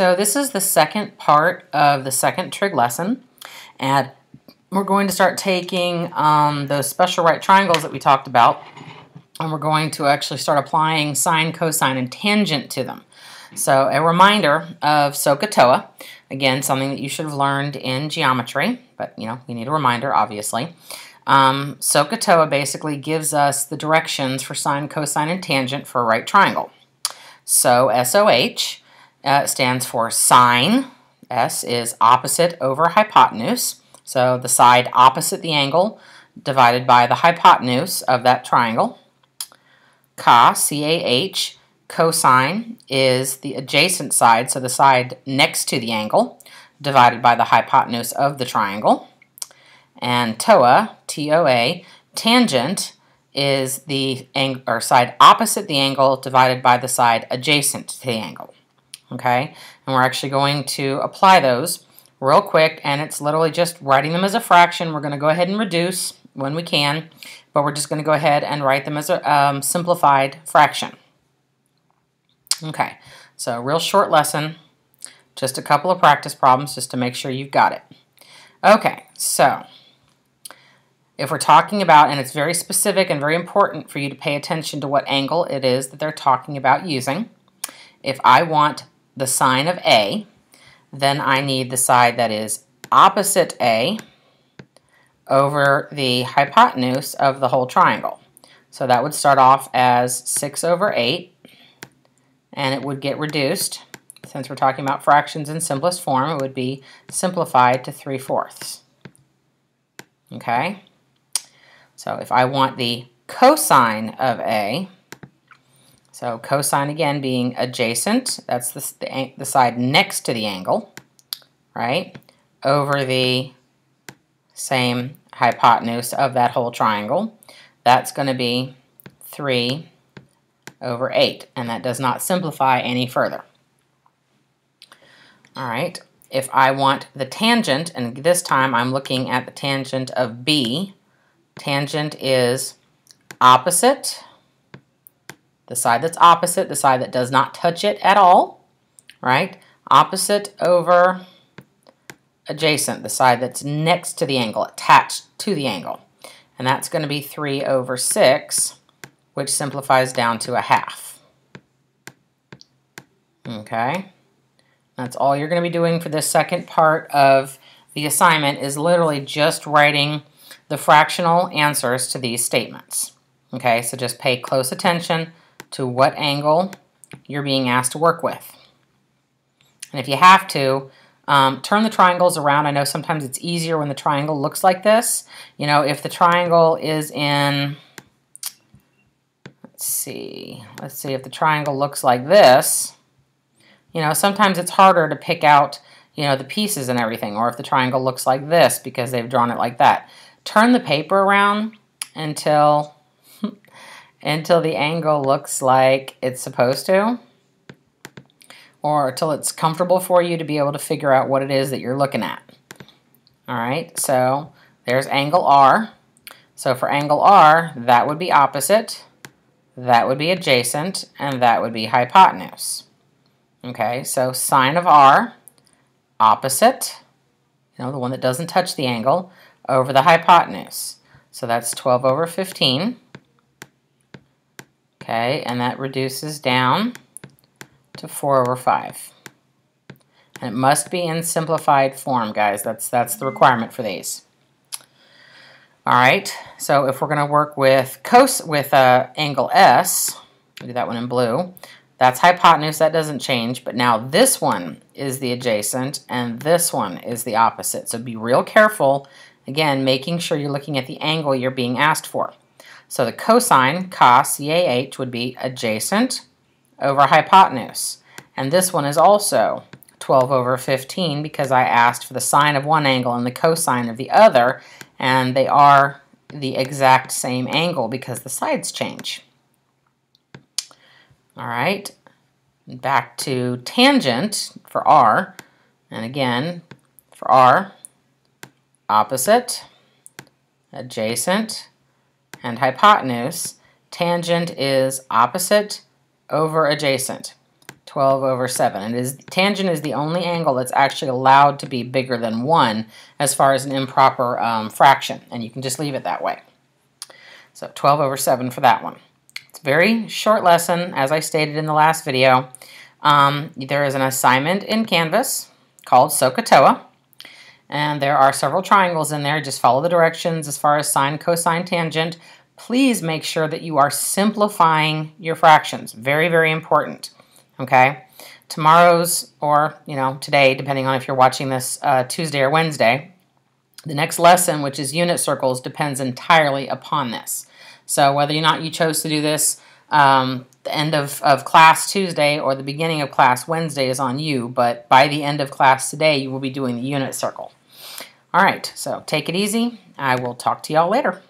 So this is the second part of the second trig lesson. And we're going to start taking um, those special right triangles that we talked about and we're going to actually start applying sine, cosine, and tangent to them. So a reminder of SOHCAHTOA, again, something that you should have learned in geometry, but you know, you need a reminder, obviously. Um, SOHCAHTOA basically gives us the directions for sine, cosine, and tangent for a right triangle. So SOH uh, stands for sine. S is opposite over hypotenuse. So the side opposite the angle divided by the hypotenuse of that triangle. Ca, C-A-H, cosine is the adjacent side, so the side next to the angle, divided by the hypotenuse of the triangle. And TOA, T-O-A, tangent is the or side opposite the angle divided by the side adjacent to the angle. Okay, and we're actually going to apply those real quick, and it's literally just writing them as a fraction. We're going to go ahead and reduce when we can, but we're just going to go ahead and write them as a um, simplified fraction. Okay, so real short lesson, just a couple of practice problems just to make sure you've got it. Okay, so if we're talking about, and it's very specific and very important for you to pay attention to what angle it is that they're talking about using. If I want the sine of A, then I need the side that is opposite A over the hypotenuse of the whole triangle. So that would start off as 6 over 8, and it would get reduced. Since we're talking about fractions in simplest form, it would be simplified to 3 fourths. Okay? So if I want the cosine of A, so cosine again being adjacent, that's the, the, the side next to the angle, right, over the same hypotenuse of that whole triangle. That's going to be 3 over 8, and that does not simplify any further. All right, if I want the tangent, and this time I'm looking at the tangent of B, tangent is opposite the side that's opposite, the side that does not touch it at all, right? Opposite over adjacent, the side that's next to the angle, attached to the angle. And that's going to be 3 over 6, which simplifies down to a half. Okay? That's all you're going to be doing for this second part of the assignment is literally just writing the fractional answers to these statements. Okay, so just pay close attention to what angle you're being asked to work with. And if you have to, um, turn the triangles around. I know sometimes it's easier when the triangle looks like this. You know, if the triangle is in, let's see, let's see if the triangle looks like this, you know, sometimes it's harder to pick out, you know, the pieces and everything, or if the triangle looks like this because they've drawn it like that. Turn the paper around until until the angle looks like it's supposed to or until it's comfortable for you to be able to figure out what it is that you're looking at. All right, so there's angle R. So for angle R, that would be opposite, that would be adjacent, and that would be hypotenuse. Okay, so sine of R, opposite, you know, the one that doesn't touch the angle, over the hypotenuse. So that's 12 over 15. Okay, and that reduces down to 4 over 5. And it must be in simplified form, guys. That's, that's the requirement for these. All right, so if we're going to work with cos with uh, angle S, do that one in blue, that's hypotenuse, that doesn't change, but now this one is the adjacent and this one is the opposite. So be real careful, again, making sure you're looking at the angle you're being asked for. So the cosine, cos, CAH, would be adjacent over hypotenuse. And this one is also 12 over 15 because I asked for the sine of one angle and the cosine of the other, and they are the exact same angle because the sides change. All right, back to tangent for R, and again, for R, opposite, adjacent, and hypotenuse, tangent is opposite over adjacent. 12 over 7. It is tangent is the only angle that's actually allowed to be bigger than 1 as far as an improper um, fraction, and you can just leave it that way. So 12 over 7 for that one. It's a very short lesson, as I stated in the last video. Um, there is an assignment in Canvas called SOHCAHTOA, and there are several triangles in there. Just follow the directions as far as sine, cosine, tangent. Please make sure that you are simplifying your fractions. Very, very important okay? Tomorrow's, or, you know, today, depending on if you're watching this uh, Tuesday or Wednesday, the next lesson, which is unit circles, depends entirely upon this. So whether or not you chose to do this um, the end of, of class Tuesday or the beginning of class Wednesday is on you, but by the end of class today, you will be doing the unit circle. All right, so take it easy. I will talk to y'all later.